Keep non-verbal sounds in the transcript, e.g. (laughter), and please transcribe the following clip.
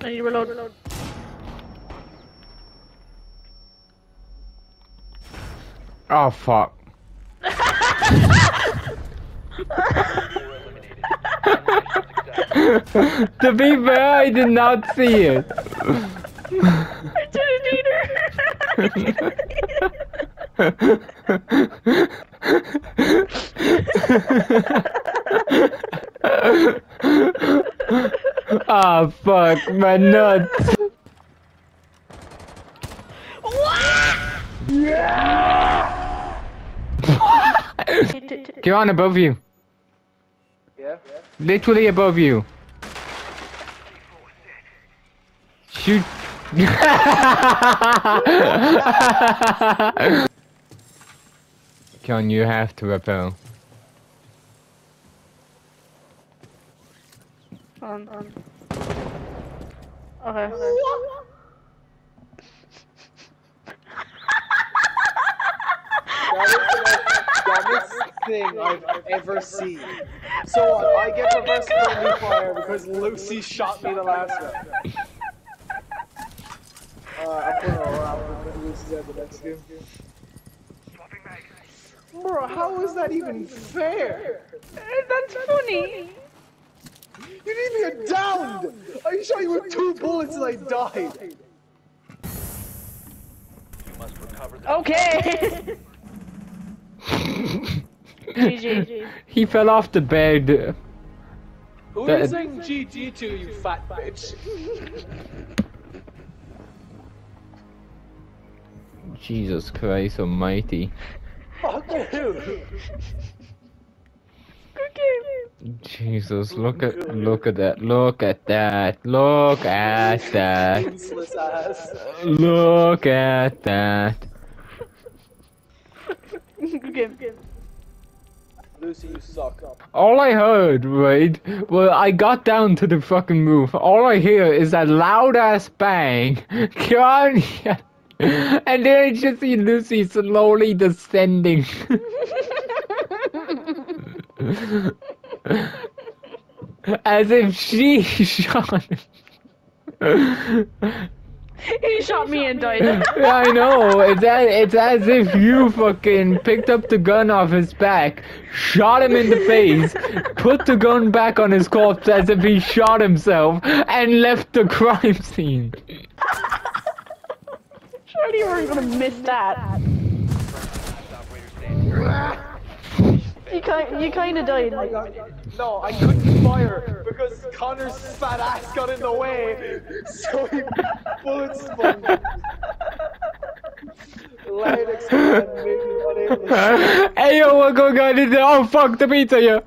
I need to reload. reload. Oh fuck. (laughs) to be fair, I did not see it. I didn't (laughs) Ah fuck, my nuts. either. Get on above you. Yeah? Literally above you. Shoot. John, you have to repel. on, on. Okay. That is the most dumbest thing I've ever seen. So what? I get the reverse friendly fire because Lucy shot me the last one. Uh, I'm putting her around when Lucy's at the next game. Bro, how is that even fair? That's funny. You didn't even get downed! I shot you with two bullets and I died! Okay. (laughs) GG. He fell off the bed. Who are That- you saying GG to, you fat bitch? Jesus Christ almighty. Fuck you! (laughs) Good game. Jesus, look at look at that. Look at that. Look at that. Look at that. Good game. Good game. Lucy, you suck. All I heard, right, well, I got down to the fucking roof. All I hear is that loud ass bang. (laughs) Can't (laughs) hear- And then I just see Lucy slowly descending. (laughs) (laughs) As if she (laughs) shot him. He shot me and died. (laughs) I know. It's as, it's as if you fucking picked up the gun off his back, shot him in the face, put the gun back on his corpse as if he shot himself, and left the crime scene. Surely you weren't gonna miss that. Kind, you kind of died. I no, I couldn't fire because Connor's fat ass got in the way, so he bullet spun. Light expand, made unable to shoot. (laughs) hey yo, what going on in there? Oh fuck, the pizza, yeah.